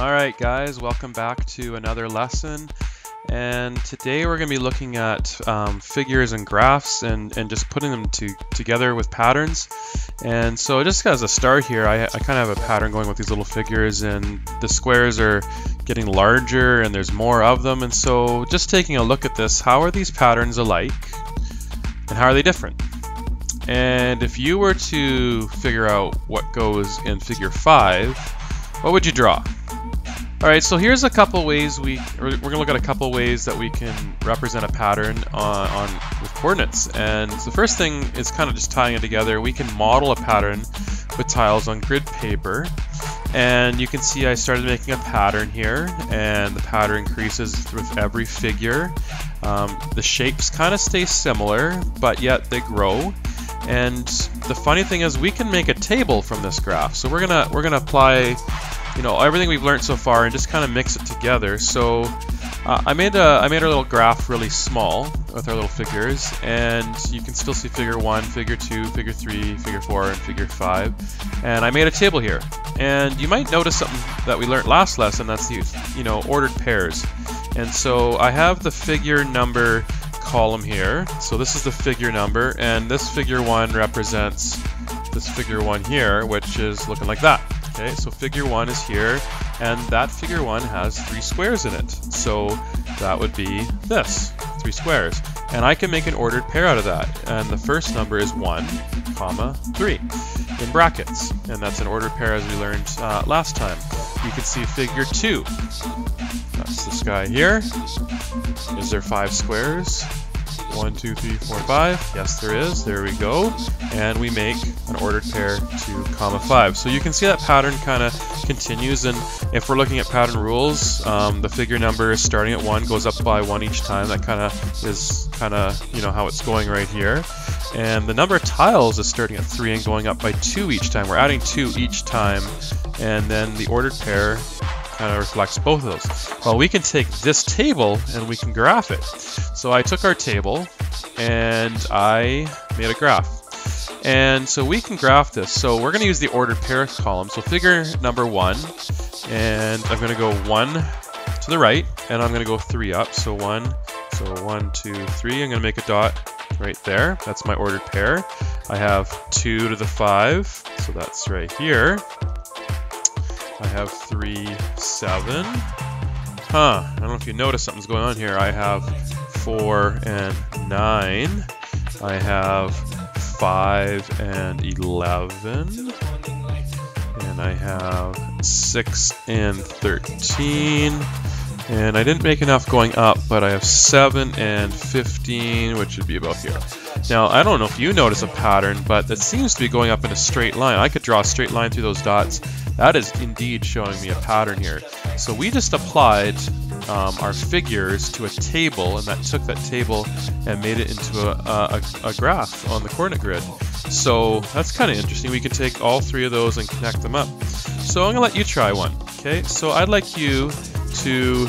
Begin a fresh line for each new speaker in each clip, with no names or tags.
guys, welcome back to another lesson. And today we're going to be looking at um, figures and graphs and, and just putting them to, together with patterns. And so just as a start here, I, I kind of have a pattern going with these little figures and the squares are getting larger and there's more of them. And so just taking a look at this, how are these patterns alike and how are they different? And if you were to figure out what goes in figure 5, what would you draw? Alright, so here's a couple ways we, we're to look at a couple ways that we can represent a pattern on, on with coordinates. And the first thing is kind of just tying it together. We can model a pattern with tiles on grid paper. And you can see I started making a pattern here, and the pattern increases with every figure. Um, the shapes kind of stay similar, but yet they grow. And the funny thing is we can make a table from this graph. So we're gonna we're gonna apply you know everything we've learned so far and just kind of mix it together. So uh, I made a I made our little graph really small with our little figures, and you can still see figure one, figure two, figure three, figure four, and figure five. And I made a table here. And you might notice something that we learned last lesson. That's the you know ordered pairs. And so I have the figure number column here. So this is the figure number, and this figure one represents this figure one here, which is looking like that. Okay, so figure one is here, and that figure one has three squares in it. So that would be this, three squares. And I can make an ordered pair out of that. And the first number is one, comma, three in brackets. And that's an ordered pair as we learned uh, last time. You can see figure two. That's this guy here. Is there five squares? One, two, three, four, five. Yes, there is. There we go. And we make an ordered pair two comma five. So you can see that pattern kind of continues. And if we're looking at pattern rules, um, the figure number is starting at one, goes up by one each time. That kind of is kind of you know how it's going right here. And the number of tiles is starting at three and going up by two each time. We're adding two each time. And then the ordered pair kind of reflects both of those. Well, we can take this table and we can graph it. So I took our table and I made a graph. And so we can graph this. So we're going to use the ordered pairs column. So figure number one, and I'm going to go one to the right, and I'm going to go three up. So one, so one, two, three. I'm going to make a dot right there. That's my ordered pair. I have two to the five, so that's right here. I have 3, 7. Huh, I don't know if you notice something's going on here. I have 4 and 9. I have 5 and 11. And I have 6 and 13. And I didn't make enough going up, but I have 7 and 15, which would be about here. Now, I don't know if you notice a pattern, but it seems to be going up in a straight line. I could draw a straight line through those dots. That is indeed showing me a pattern here. So we just applied um, our figures to a table, and that took that table and made it into a, a, a graph on the coordinate grid. So that's kind of interesting. We could take all three of those and connect them up. So I'm going to let you try one. Okay, so I'd like you to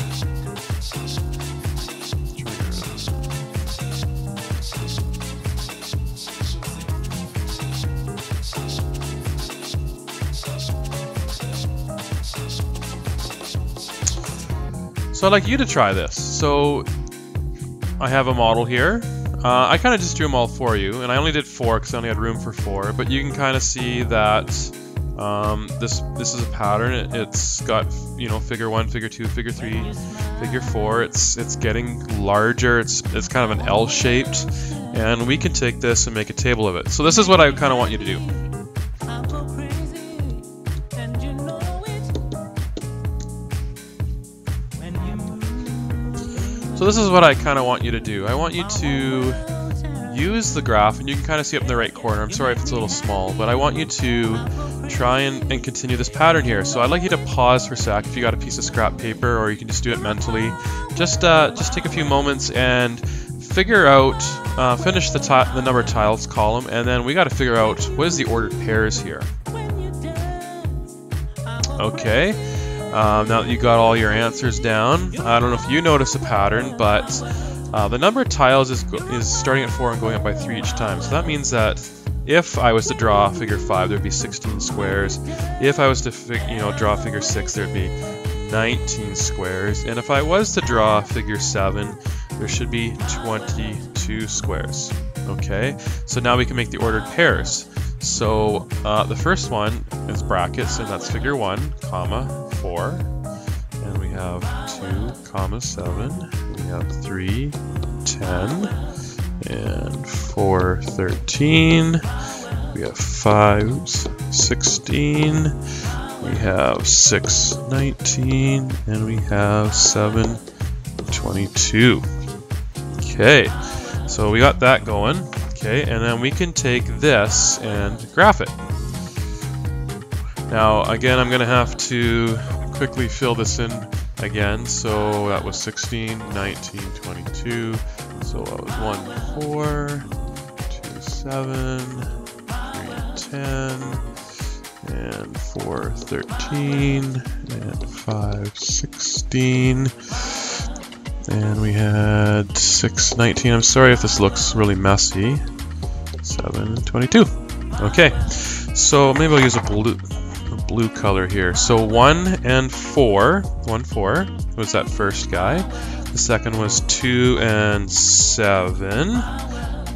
So I'd like you to try this. So I have a model here. Uh, I kind of just drew them all for you, and I only did four because I only had room for four. But you can kind of see that um, this this is a pattern. It, has got you know figure one, figure two, figure three, figure four. It's it's getting larger. It's it's kind of an L shaped, and we can take this and make a table of it. So this is what I kind of want you to do. So this is what I kind of want you to do. I want you to use the graph, and you can kind of see up in the right corner. I'm sorry if it's a little small, but I want you to try and, and continue this pattern here. So I'd like you to pause for a sec if you got a piece of scrap paper, or you can just do it mentally. Just uh, just take a few moments and figure out, uh, finish the, top the number tiles column, and then we got to figure out what is the ordered pairs here. Okay. Um, now that you got all your answers down, I don't know if you notice a pattern, but uh, the number of tiles is, is starting at 4 and going up by 3 each time. So that means that if I was to draw figure 5, there'd be 16 squares. If I was to you know draw figure 6, there'd be 19 squares. And if I was to draw figure 7, there should be 22 squares. Okay, so now we can make the ordered pairs. So uh, the first one is brackets, and that's figure 1, comma, 4. And we have 2, comma, 7. We have 3, 10. And 4, 13. We have 5, 16. We have 6, 19. And we have 7, 22. Okay, so we got that going. Okay, and then we can take this and graph it. Now, again, I'm going to have to quickly fill this in again. So that was 16, 19, 22. So that was 1, 4, 2, 7, 3, 10, and 4, 13, and 5, 16. And we had 6, 19. I'm sorry if this looks really messy. 7, 22. Okay, so maybe I'll use a blue, a blue color here. So 1 and 4, 1, 4 was that first guy. The second was 2 and 7.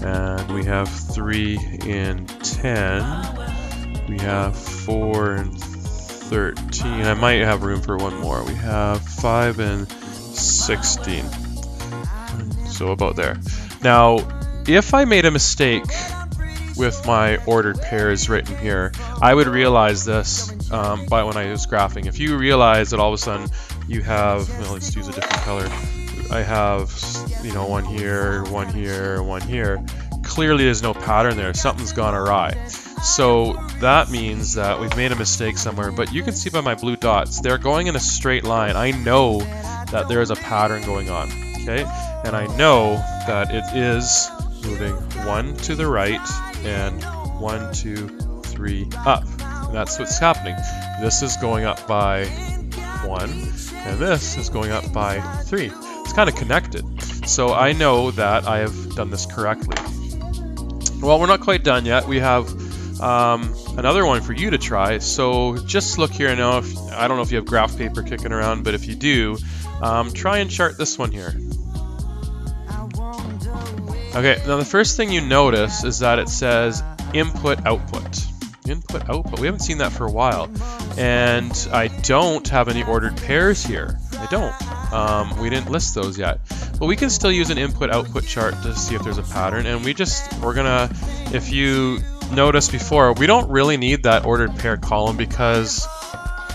And we have 3 and 10. We have 4 and 13. I might have room for one more. We have 5 and 16. So about there. Now, if I made a mistake with my ordered pairs written here, I would realize this um, by when I was graphing. If you realize that all of a sudden you have, well, let's use a different color. I have, you know, one here, one here, one here. Clearly there's no pattern there. Something's gone awry. So that means that we've made a mistake somewhere, but you can see by my blue dots, they're going in a straight line. I know that there is a pattern going on, okay? And I know that it is moving one to the right and one, two, three, up. And that's what's happening. This is going up by one, and this is going up by three. It's kind of connected. So I know that I have done this correctly. Well, we're not quite done yet. We have um, another one for you to try. So just look here now. If, I don't know if you have graph paper kicking around, but if you do, um, try and chart this one here. Okay, now the first thing you notice is that it says input output. Input output. We haven't seen that for a while. And I don't have any ordered pairs here. I don't. Um, we didn't list those yet. But we can still use an input output chart to see if there's a pattern. And we just, we're gonna, if you noticed before, we don't really need that ordered pair column because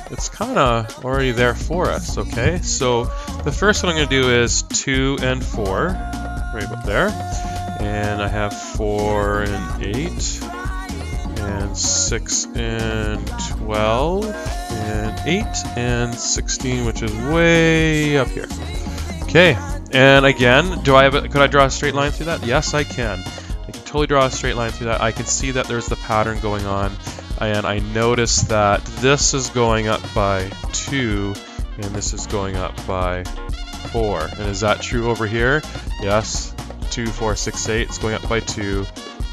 it's kind of already there for us, okay? So the first one I'm going to do is 2 and 4, right up there. And I have 4 and 8, and 6 and 12, and 8 and 16, which is way up here. Okay, and again, do I have a, could I draw a straight line through that? Yes, I can I can totally draw a straight line through that. I can see that there's the pattern going on. And I notice that this is going up by 2, and this is going up by 4. And is that true over here? Yes. 2, 4, 6, 8. It's going up by 2,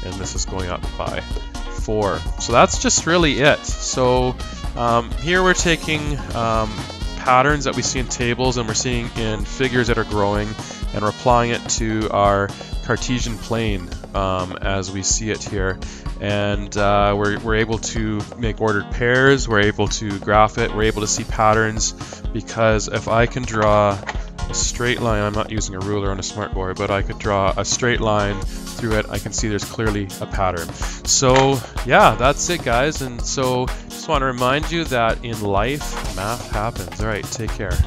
and this is going up by 4. So that's just really it. So um, here we're taking um, patterns that we see in tables and we're seeing in figures that are growing and we're applying it to our Cartesian plane um, as we see it here. And uh, we're, we're able to make ordered pairs, we're able to graph it, we're able to see patterns because if I can draw straight line. I'm not using a ruler on a smartboard, but I could draw a straight line through it. I can see there's clearly a pattern. So yeah, that's it guys. And so just want to remind you that in life, math happens. All right, take care.